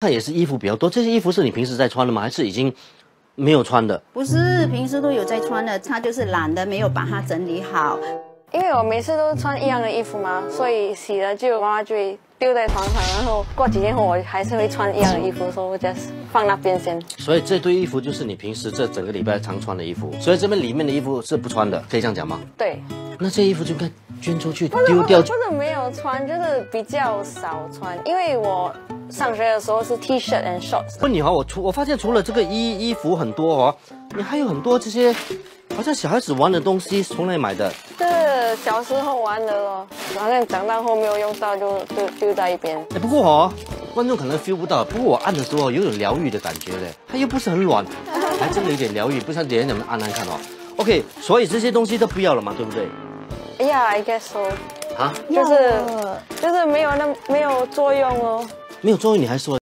看也是衣服比较多，这些衣服是你平时在穿的吗？还是已经没有穿的？不是平时都有在穿的，他就是懒得没有把它整理好。因为我每次都穿一样的衣服嘛，所以洗了就妈妈就会丢在床上，然后过几天后我还是会穿一样的衣服，所以我 just 放那边先。所以这堆衣服就是你平时这整个礼拜常穿的衣服，所以这边里面的衣服是不穿的，可以这样讲吗？对，那这衣服就应该捐出去丢掉不。是不是没有穿，就是比较少穿，因为我上学的时候是 T 恤 and shorts。问你哈，我除我发现除了这个衣衣服很多哦，你还有很多这些好像小孩子玩的东西，从哪里买的？这小时候玩的咯，好像长大后没有用到就就就丢在一边。哎，不过哦，观众可能 feel 不到，不过我按的时候有种疗愈的感觉嘞，它又不是很软，还真的有点疗愈，不像别人怎么按按看哦。OK，所以这些东西都不要了嘛，对不对？哎呀，I guess so，啊，就是就是没有那没有作用哦。没有作用，你还说